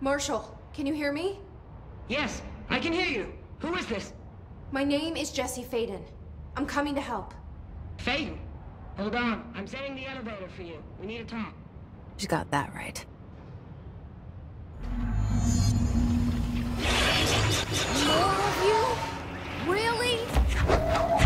Marshall, can you hear me? Yes, I can hear you. Who is this? My name is Jesse Faden. I'm coming to help. Faden? Hold on. I'm setting the elevator for you. We need to talk. She got that right. More of you? Really?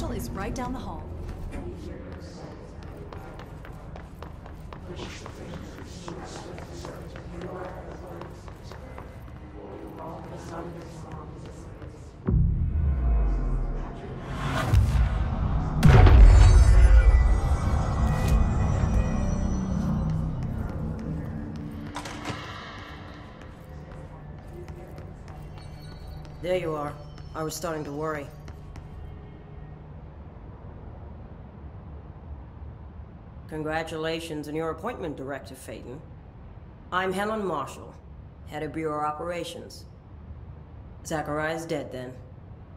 Ma'am. Marshall is right down the hall. There you are. I was starting to worry. Congratulations on your appointment, Director Faden. I'm Helen Marshall, head of Bureau Operations. Zachariah's dead then,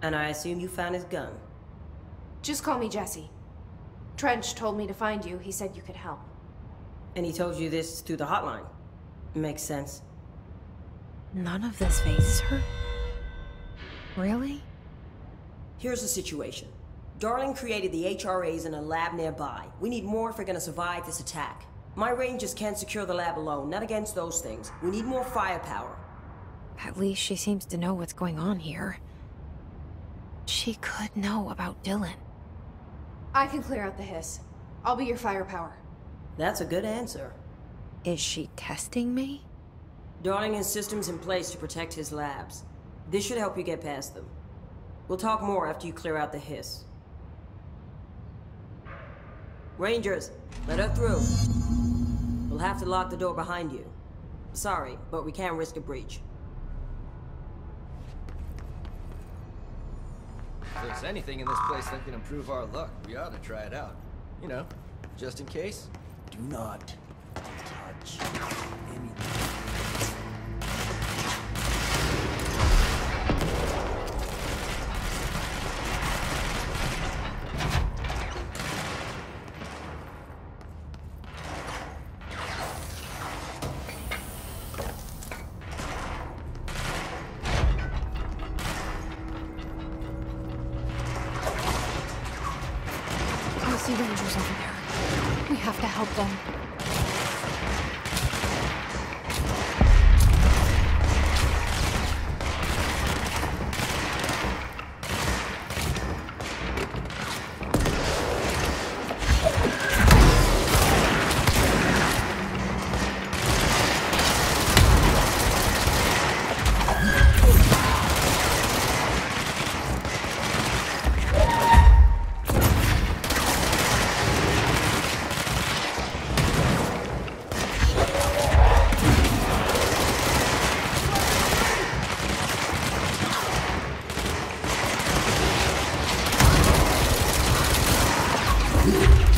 and I assume you found his gun. Just call me Jesse. Trench told me to find you. He said you could help. And he told you this through the hotline. Makes sense. None of this fazes her? Really? Here's the situation. Darling created the HRAs in a lab nearby. We need more if we're gonna survive this attack. My rangers can't secure the lab alone, not against those things. We need more firepower. At least she seems to know what's going on here. She could know about Dylan. I can clear out the hiss. I'll be your firepower. That's a good answer. Is she testing me? Darling has systems in place to protect his labs. This should help you get past them. We'll talk more after you clear out the hiss. Rangers, let her through. We'll have to lock the door behind you. Sorry, but we can't risk a breach. If there's anything in this place that can improve our luck, we ought to try it out. You know, just in case. Do not touch anything. Música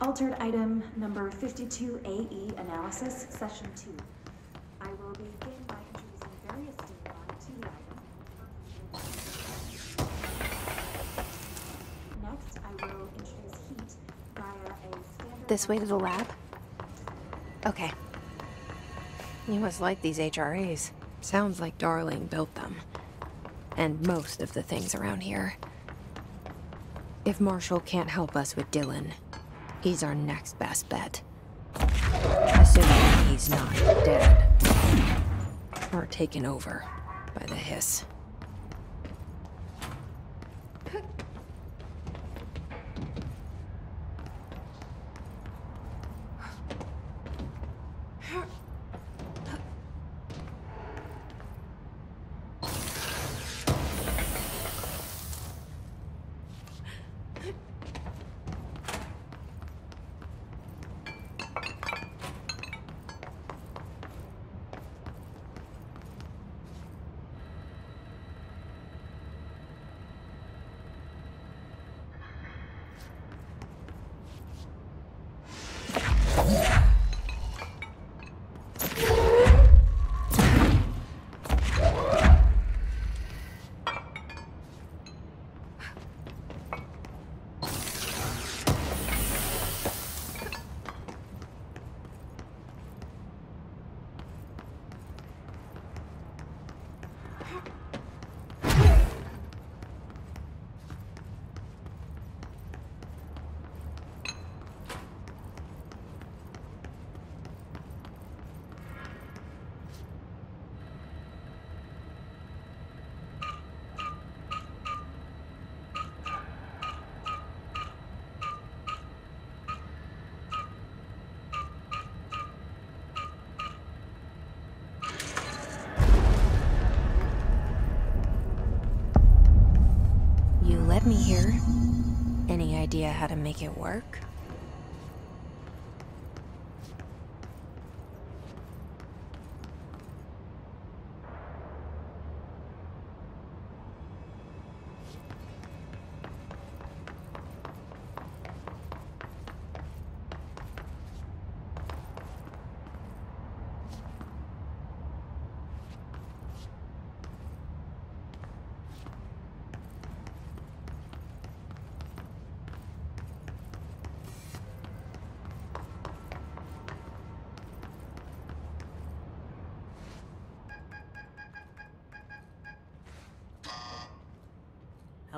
Altered item number 52AE analysis, session 2. I will begin by introducing various stimuli to the item. Next, I will introduce heat via a standard. This way to the lab? Okay. You must like these HRAs. Sounds like Darling built them. And most of the things around here. If Marshall can't help us with Dylan, he's our next best bet. Assuming he's not dead. Or taken over by the hiss. You let me here. Any idea how to make it work?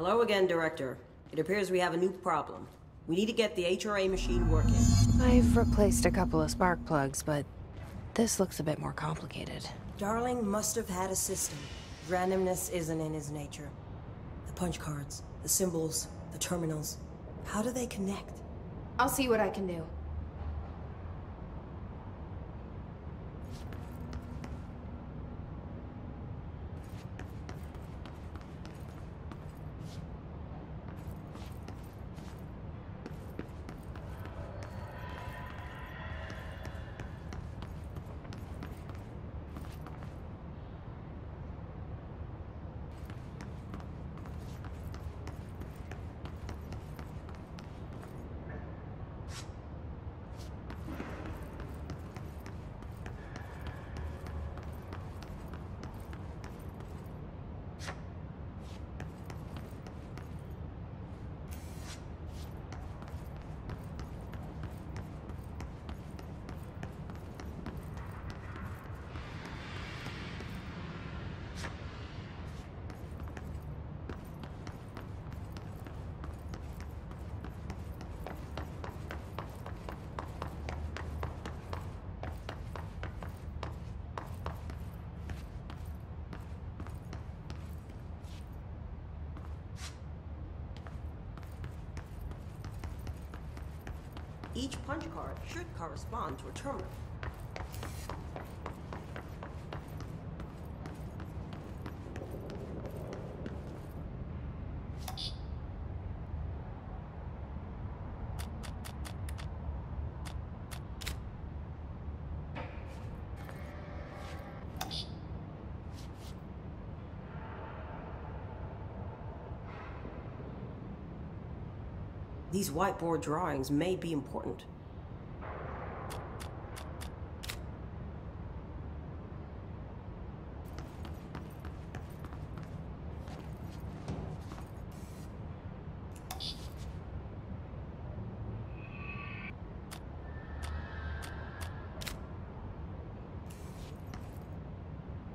Hello again, Director. It appears we have a new problem. We need to get the HRA machine working. I've replaced a couple of spark plugs, but this looks a bit more complicated. Darling must have had a system. Randomness isn't in his nature. The punch cards, the symbols, the terminals. How do they connect? I'll see what I can do. Each punch card should correspond to a terminal. These whiteboard drawings may be important.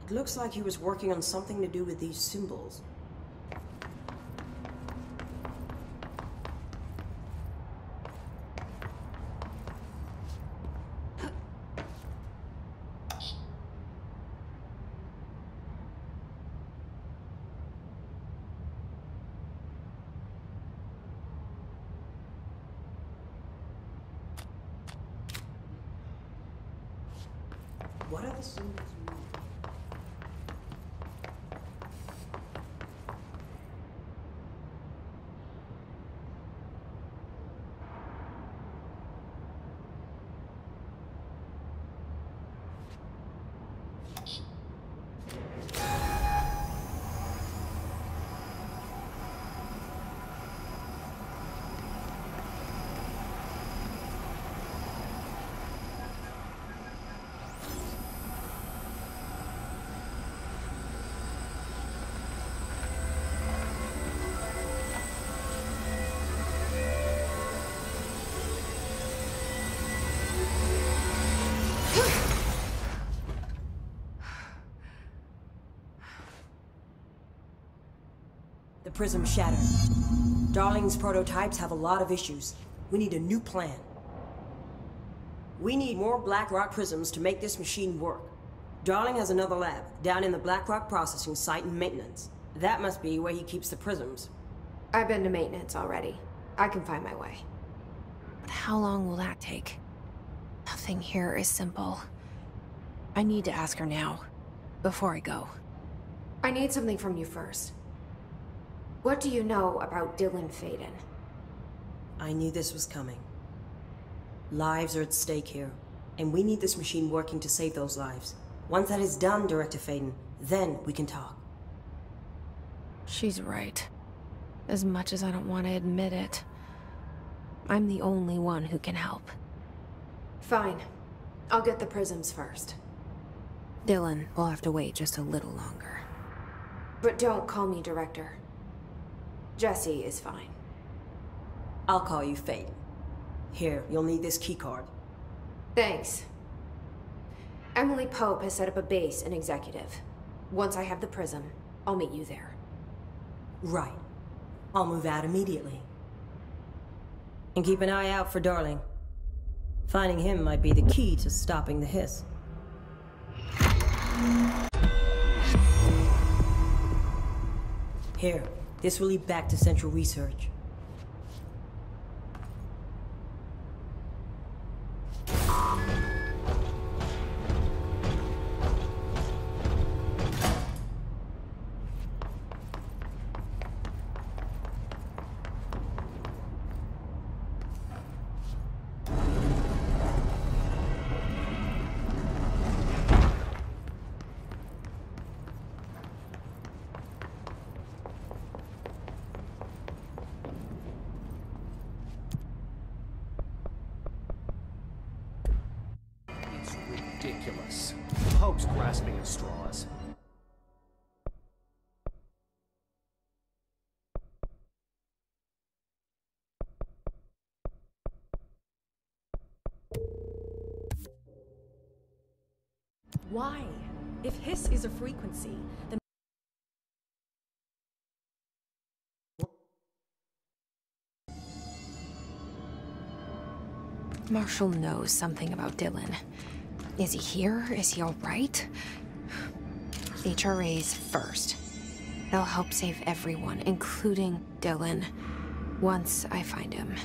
It looks like he was working on something to do with these symbols. The prism shattered. Darling's prototypes have a lot of issues. We need a new plan. We need more Blackrock prisms to make this machine work. Darling has another lab, down in the Blackrock processing site and maintenance. That must be where he keeps the prisms. I've been to maintenance already. I can find my way. But how long will that take? Nothing here is simple. I need to ask her now, before I go. I need something from you first. What do you know about Dylan Faden? I knew this was coming. Lives are at stake here, and we need this machine working to save those lives. Once that is done, Director Faden, then we can talk. She's right. As much as I don't want to admit it. I'm the only one who can help. Fine. I'll get the prisms first. Dylan will have to wait just a little longer. But don't call me Director. Jesse is fine. I'll call you Faden. Here, you'll need this keycard. Thanks. Emily Pope has set up a base in Executive. Once I have the prism, I'll meet you there. Right. I'll move out immediately. And keep an eye out for Darling. Finding him might be the key to stopping the hiss. Here, this will lead back to Central Research. Grasping at straws. Why? If hiss is a frequency, then Marshall knows something about Dylan. Is he here? Is he alright? HRAs first. They'll help save everyone, including Dylan, once I find him.